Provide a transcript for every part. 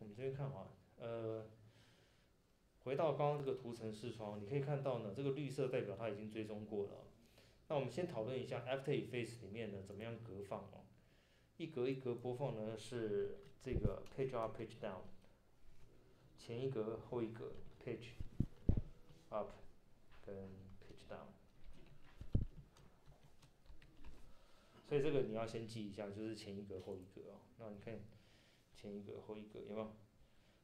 我们这边看啊，呃，回到刚刚这个图层视窗，你可以看到呢，这个绿色代表它已经追踪过了。那我们先讨论一下 After Effects 里面呢怎么样格放哦，一格一格播放呢是这个 Page Up Page Down，前一格后一格 Page Up 跟 Page Down。所以这个你要先记一下，就是前一格后一格哦。那你看前一格后一格有没有？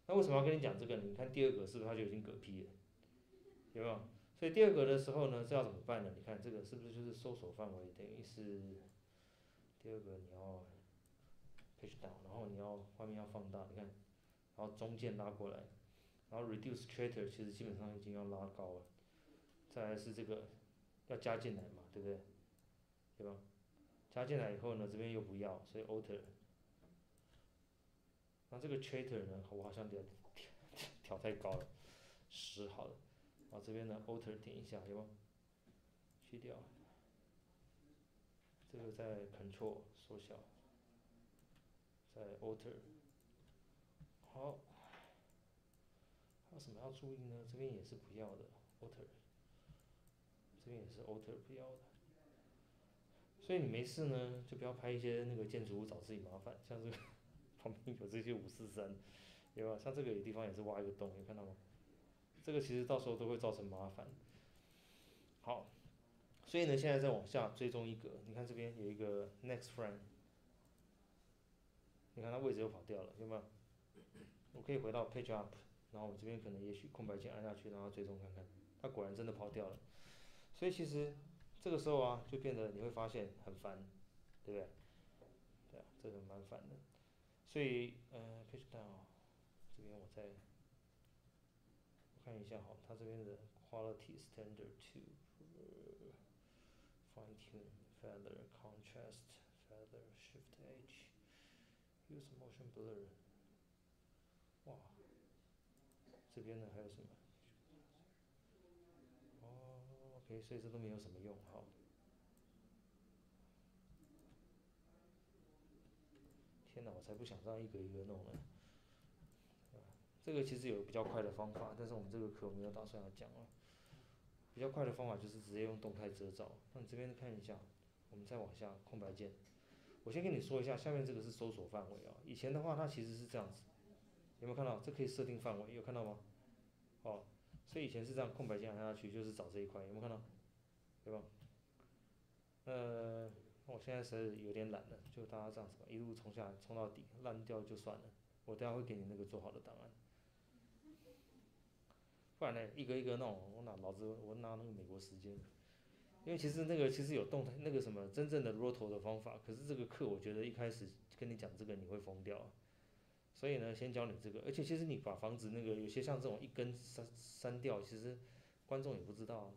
那为什么要跟你讲这个呢？你看第二格是不是它就已经嗝屁了？有没有？所以第二格的时候呢，这要怎么办呢？你看这个是不是就是搜索范围等于是第二个你要 page down，然后你要画面要放大，你看，然后中间拉过来，然后 reduce trader 其实基本上已经要拉高了，再来是这个要加进来嘛，对不对？对吧？加进来以后呢，这边又不要，所以 alter。那这个 chater 呢，我好像调调调太高了，十好了。把这边呢 alter 点一下，有吗？去掉。这个在 control 缩小，在 alter。好。还有什么要注意呢？这边也是不要的 alter。这边也是 alter 不要的。所以你没事呢，就不要拍一些那个建筑物找自己麻烦，像这个旁边有这些五四三，对吧？像这个有地方也是挖一个洞，有看到吗？这个其实到时候都会造成麻烦。好，所以呢，现在再往下追踪一格，你看这边有一个 next frame，你看它位置又跑掉了，有没有？我可以回到 page up，然后我这边可能也许空白键按下去，然后追踪看看，它果然真的跑掉了。所以其实。这个时候啊，就变得你会发现很烦，对不对？对啊，这个蛮烦的。所以，呃，page down，这边我再看一下哈，它这边的 quality standard two fine tune feather contrast feather shift h use motion blur。哇，这边呢还有什么？OK，所以这都没有什么用哈。 那，我才不想这样一个一个弄呢。这个其实有比较快的方法，但是我们这个课没有打算要讲了。比较快的方法就是直接用动态遮罩。那你这边看一下，我们再往下空白键。我先跟你说一下，下面这个是搜索范围啊。以前的话它其实是这样子，有没有看到？这可以设定范围，有看到吗？哦。所以以前是这样，空白键按下去就是找这一块，有没有看到？对吧？呃，我现在是有点懒了，就大家这样子吧，一路冲下来，冲到底，烂掉就算了。我等下会给你那个做好的档案。不然呢，一个一个弄，我哪老子我哪那个美国时间？因为其实那个其实有动态那个什么真正的 roto 的方法，可是这个课我觉得一开始跟你讲这个你会疯掉。所以呢，先教你这个，而且其实你把房子那个有些像这种一根删删掉，其实观众也不知道，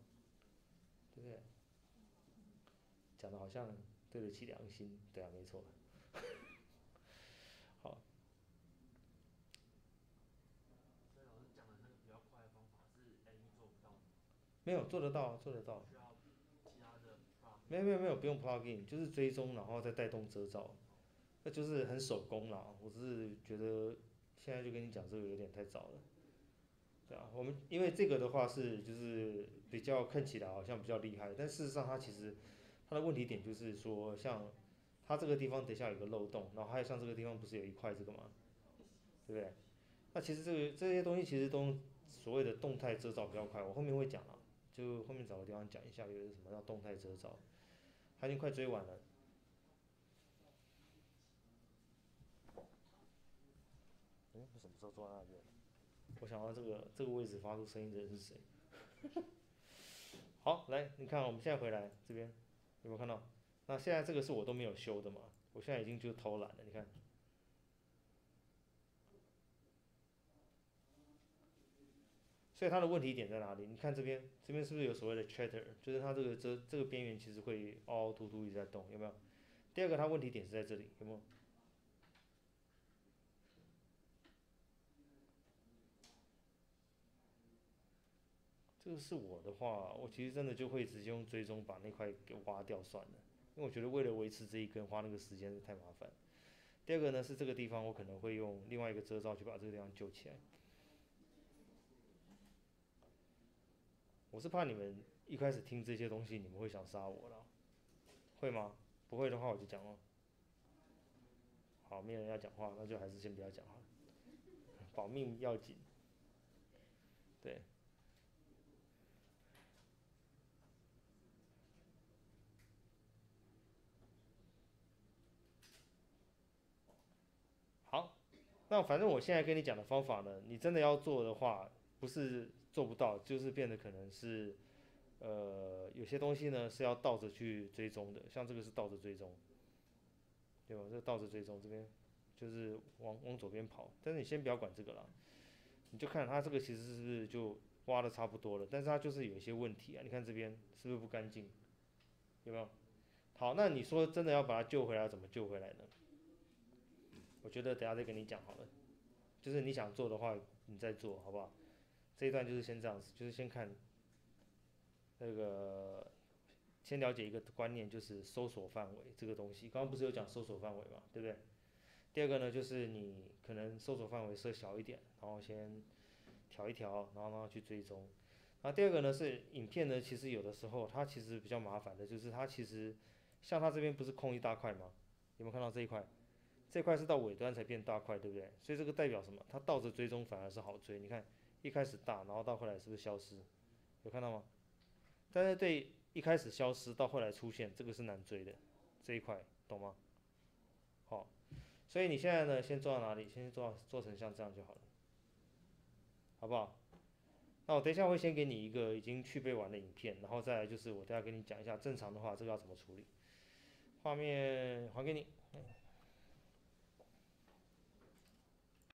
对不对？讲的好像对得起良心，对啊，没错。好。所以老师讲的那个比较快的方法是 A 做不到的。没有做得到，做得到。需要其他的。没有没有没有，不用 plugin，就是追踪然后再带动遮罩。那就是很手工啦，我只是觉得现在就跟你讲这个有点太早了，对啊，我们因为这个的话是就是比较看起来好像比较厉害，但事实上它其实它的问题点就是说，像它这个地方等下有个漏洞，然后还有像这个地方不是有一块这个吗？对不对？那其实这个这些东西其实都所谓的动态遮罩比较快，我后面会讲啊，就后面找个地方讲一下有什么叫动态遮罩，它已经快追完了。为什么时候坐那边？我想到这个这个位置发出声音的人是谁？好，来，你看，我们现在回来这边，有没有看到？那现在这个是我都没有修的嘛？我现在已经就偷懒了，你看。所以它的问题点在哪里？你看这边，这边是不是有所谓的 chatter？就是它这个这这个边缘其实会凹凹凸凸一直在动，有没有？第二个，它问题点是在这里，有没有？这个是我的话，我其实真的就会直接用追踪把那块给挖掉算了，因为我觉得为了维持这一根花那个时间太麻烦。第二个呢是这个地方我可能会用另外一个遮罩去把这个地方救起来。我是怕你们一开始听这些东西，你们会想杀我了，会吗？不会的话我就讲了。好，没有人要讲话，那就还是先不要讲话，保命要紧。对。好，那反正我现在跟你讲的方法呢，你真的要做的话，不是做不到，就是变得可能是，呃，有些东西呢是要倒着去追踪的，像这个是倒着追踪，对吧？这倒着追踪这边就是往往左边跑，但是你先不要管这个了，你就看它这个其实是不是就挖的差不多了，但是它就是有一些问题啊，你看这边是不是不干净？有没有？好，那你说真的要把它救回来，怎么救回来呢？我觉得等下再跟你讲好了，就是你想做的话，你再做好不好？这一段就是先这样子，就是先看那个，先了解一个观念，就是搜索范围这个东西。刚刚不是有讲搜索范围嘛，对不对？第二个呢，就是你可能搜索范围设小一点，然后先调一调，然后然后去追踪。然后第二个呢是影片呢，其实有的时候它其实比较麻烦的，就是它其实像它这边不是空一大块吗？有没有看到这一块？这块是到尾端才变大块，对不对？所以这个代表什么？它倒着追踪反而是好追。你看一开始大，然后到后来是不是消失？有看到吗？但是对一开始消失到后来出现，这个是难追的这一块，懂吗？好，所以你现在呢，先做到哪里？先做到做成像这样就好了，好不好？那我等一下会先给你一个已经去背完的影片，然后再来就是我等下跟你讲一下正常的话这个要怎么处理。画面还给你。